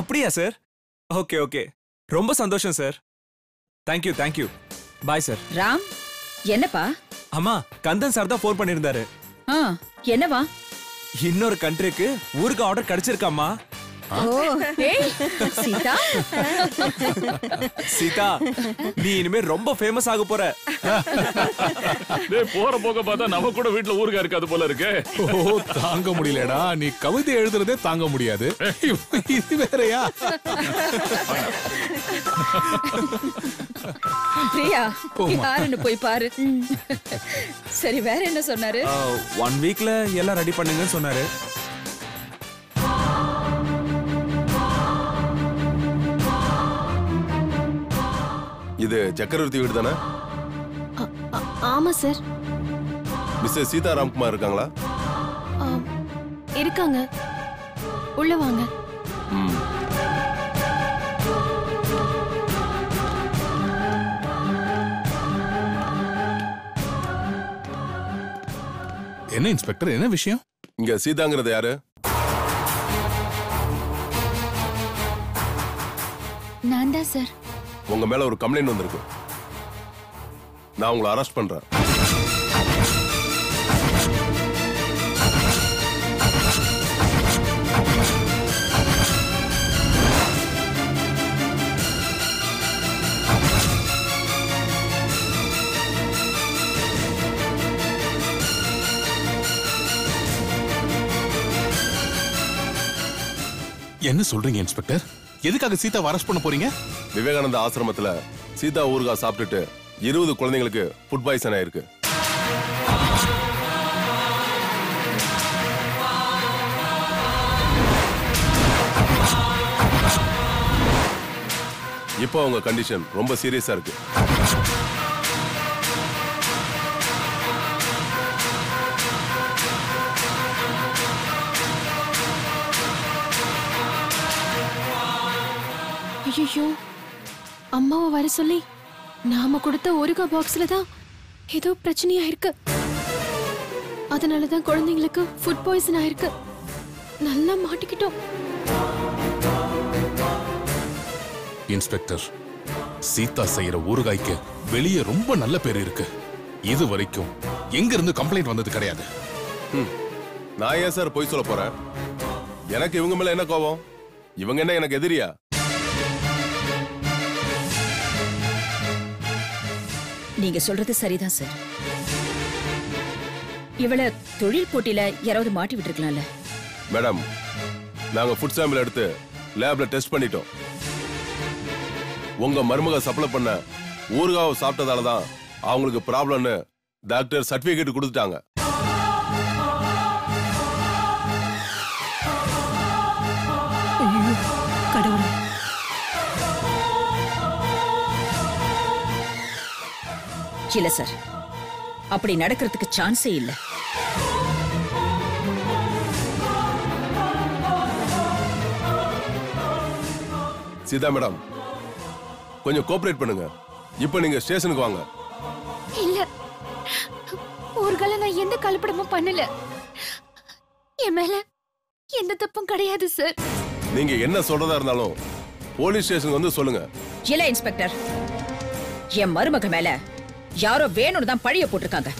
அப்படியா sir? Okay okay. ரொம்ப சந்தோஷம் sir. Thank you thank you bye sir. Ram என்னப்பா? அம்மா கந்தன் சார் தான் ஃபோன் பண்ணியிருந்தாரு. ஆ என்னவா? இன்னொரு கண்ட்ரிக்கு ஊருக்கு ஆர்டர் கிடைச்சிருக்காம்மா சீதா? சீதா நீ இனிமே ரொம்ப ஃபேமஸ் ஆக போற. டேய் போற போக பார்த்தா நம்ம கூட வீட்ல ஊருகா இருக்காது போல இருக்கு. ஓ தாங்க முடியலடா. நீ கவிதை எழுதுறதே தாங்க முடியாது. இது வேறயா? பிரியா. யாருன்னு போய் பாரு. சரி வேற என்ன சொன்னாரு? ஒன் வீக்ல எல்லாம் ரெடி பண்ணுங்கன்னு சொன்னாரு. இது சக்கரவர்த்தி வீடு தானே? ஆமா சார். மிஸ்டர் சீதாராம்குமார் இருக்காங்களா? இருக்காங்க. உள்ள வாங்க. ம். என்ன இன்ஸ்பெக்டர்? என்ன விஷயம்? இங்க சீதாங்கிறது யாரு? நான் தான் சார். உங்க மேல ஒரு கம்ப்ளைண்ட் வந்திருக்கு. நான் உங்களை அரெஸ்ட் பண்றேன். என்ன சொல்றீங்க இன்ஸ்பெக்டர்? எதுக்காக சீதா அரெஸ்ட் பண்ண போறீங்க? விவேகானந்த ஆசிரமத்துல சீதா ஊறுகா சாப்பிட்டுட்டு இருபது குழந்தைங்களுக்கு ஃபுட் பாய்சன் ஆயிருக்கு. இப்போ அவங்க கண்டிஷன் ரொம்ப சீரியஸா இருக்கு. ஐயோ அம்மாவை வர சொல்லி நாம கொடுத்த ஒருகா பாக்ஸ்ல தான் ஏதோ பிரச்சனையா இருக்கு அதனால தான் குழந்தைங்களுக்கு ஃபுட் பாய்சன் ஆயிருக்கு. நல்லா மாட்டிக்கிட்டோம். இன்ஸ்பெக்டர் சீதா செய்யற ஊறுகாய்க்கு வெளியே ரொம்ப நல்ல பேர் இருக்கு. இது வரைக்கும் எங்க இருந்து கம்ப்ளைண்ட் வந்தது கிடையாது. நான் ஏன் சார் பொய் சொல்ல போறேன்? எனக்கு இவங்க மேல என்ன கோபம்? இவங்க என்ன எனக்கு எதிரியா? நீங்க சொல்றது சரிதான் சார் இவள தொழில் போட்டியில யாராவது மாட்டி விட்டுருக்கலாம்ல? மேடம் நாங்க ஃபுட் சாம்பிள் எடுத்து லேப்ல டெஸ்ட் பண்ணிட்டோம். உங்க மருமக சப்ளை பண்ண ஊறுகாவை சாப்பிட்டதால தான் அவங்களுக்கு ப்ராப்ளம்னு டாக்டர் சர்டிபிகேட் கொடுத்துட்டாங்க. இல்ல சார் அப்படி நடக்கிறதுக்கு சான்ஸே இல்ல. சீதா மேடம் கொஞ்சம் கோஆபரேட் பண்ணுங்க. இப்போ நீங்க ஸ்டேஷனுக்கு வாங்க. இல்ல. ஊர்கால நான் எந்த கலப்படமும் பண்ணல. என் மேல எந்த தப்பும் கிடையாது சார் நீங்க என்ன சொல்றதா இருந்தாலும் போலீஸ் ஸ்டேஷனுக்கு வந்து சொல்லுங்க. இல்ல இன்ஸ்பெக்டர் என் மருமக மேல யாரோ வேணும்னு தான் பழிய போட்டிருக்காங்க.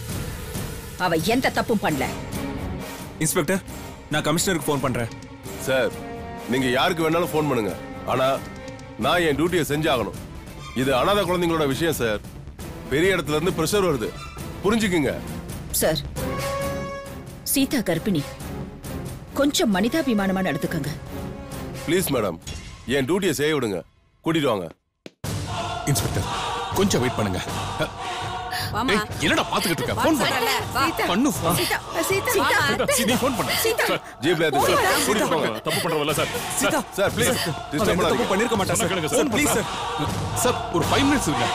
அவ எந்த தப்பும் பண்ணல. இன்ஸ்பெக்டர் நான் கமிஷனருக்கு ஃபோன் பண்றேன். சார் நீங்க யாருக்கு வேணாலும் ஃபோன் பண்ணுங்க. ஆனா நான் என் டியூட்டியை செஞ்சாகணும். இது அனாதை குழந்தைங்களோட விஷயம் சார். பெரிய இடத்துல இருந்து ப்ரெஷர் வருது. புரிஞ்சுக்குங்க. சார் சீதா கர்ப்பிணி. கொஞ்சம் மனிதாபிமானமா நடந்துக்கங்க. ப்ளீஸ் மேடம் என் டியூட்டியை செய்ய விடுங்க. கூட்டிட்டு வாங்க. இன்ஸ்பெக்டர் கொஞ்சம் வெயிட் பண்ணுங்க. ஏய், என்னடா பாத்துக்கிட்டு இருக்க? போன். பண்ணு. பண்ணு. நீ போன் பண்ணு. ஜீப்ல ஏத்துங்க கூட்டிட்டு போங்க. தப்பு பண்றவல்ல sir. Sita. Sir please disturb பண்ணாதீங்க. பண்ணிருக்க மாட்டான். Sir sir. Please sir. Sir ஒரு ஃபைவ் மினிட்ஸ் இருங்க.